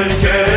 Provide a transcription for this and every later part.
herkes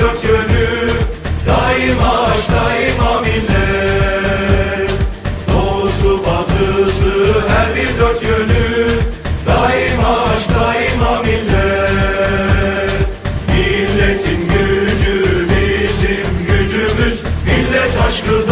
dört yönü Daima aç daima millet. Doğusu batısı her bir dört yönü Daima aç daima millet. Milletin gücü bizim gücümüz Millet aşkı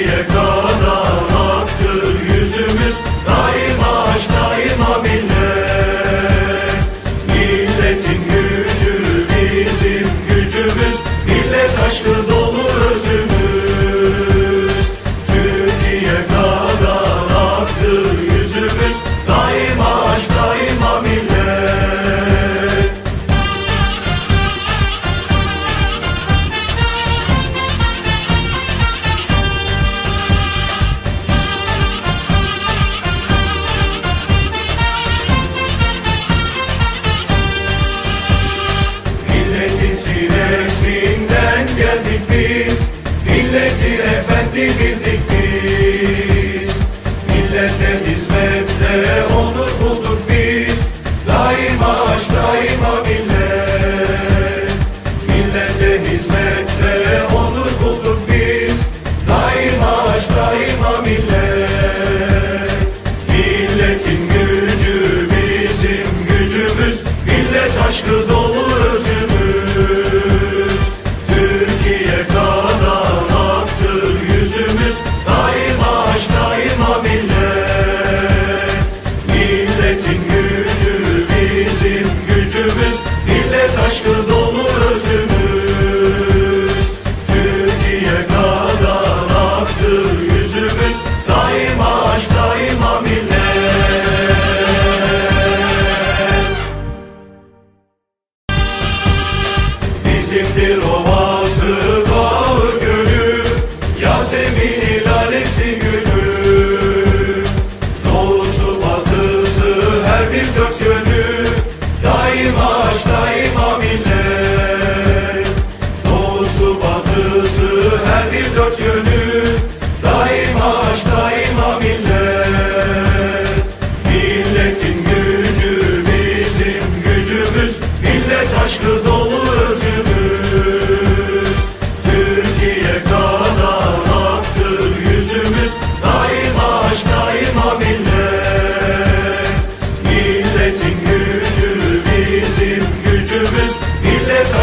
Şimdiye kadar aktır yüzümüz.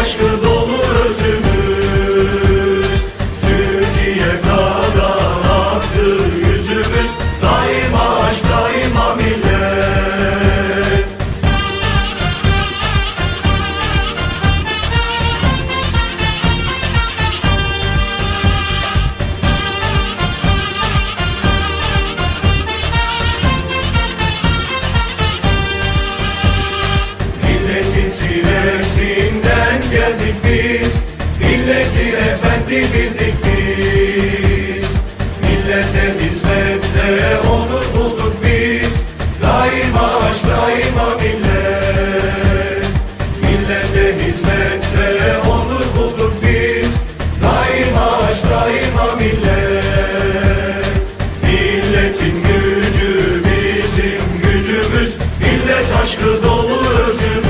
aşkı doğru kendi bildik biz. Millete hizmetle onu bulduk biz. Daima aşk daima millet. Millete hizmetle onu bulduk biz. Daima aşk daima millet. Milletin gücü bizim gücümüz. Millet aşkı dolu özümüz.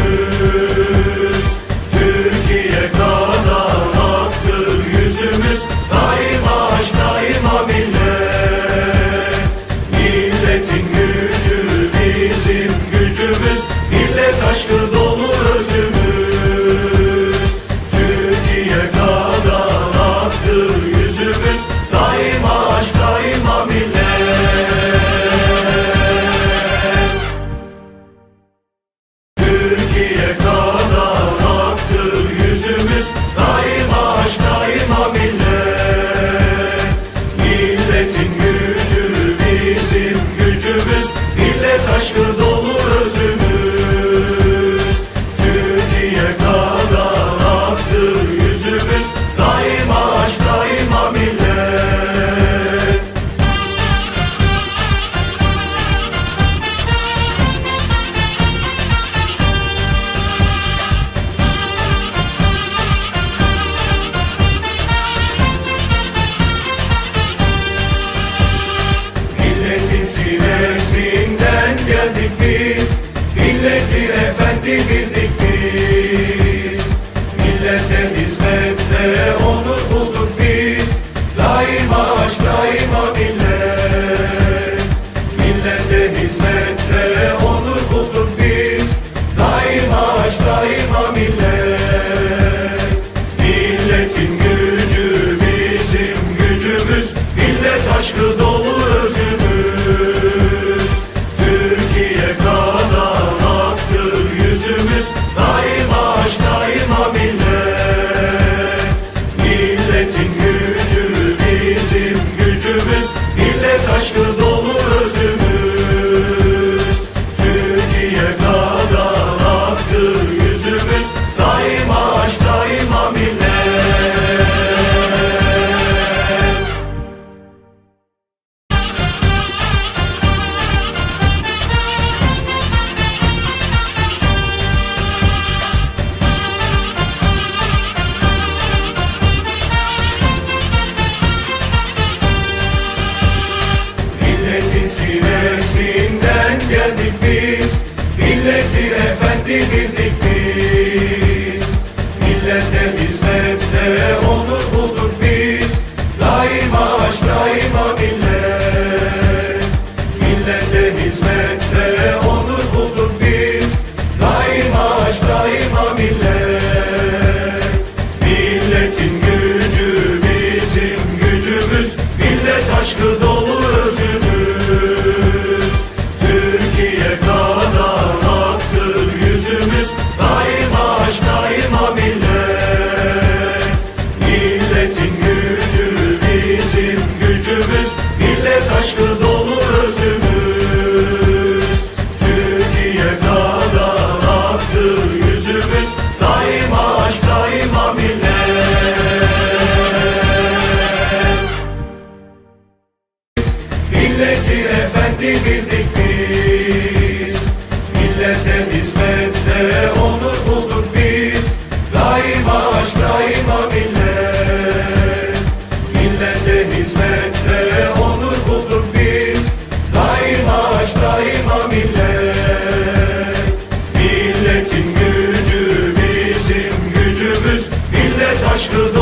aşkı dolu özümüz. Türkiye kadar aktır yüzümüz. Daima aşk daima millet. Milletin gücü bizim gücümüz. Millet aşkı dolu aşkı